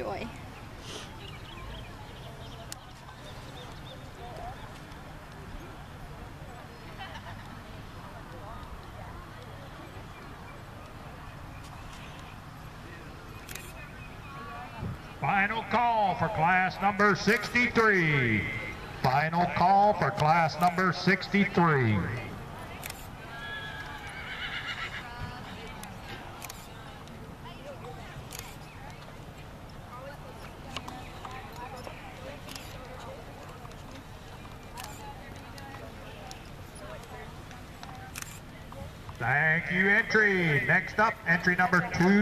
joy. Final call for class number 63. Final call for class number 63. Thank you, entry. Next up, entry number two.